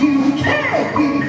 You can't be